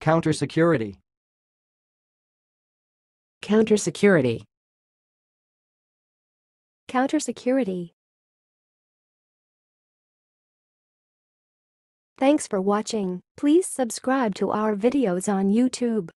Counter security. Counter security. Counter security. Thanks for watching. Please subscribe to our videos on YouTube.